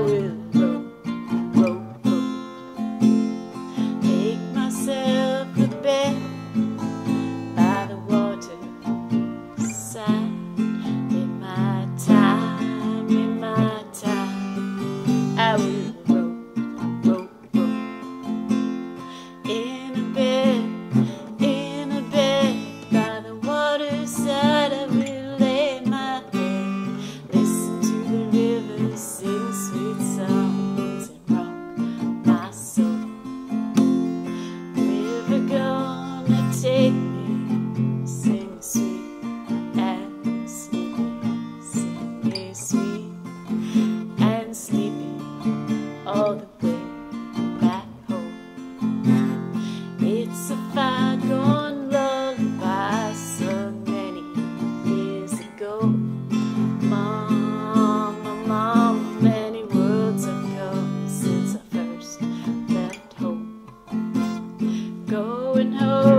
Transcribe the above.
will. and hope.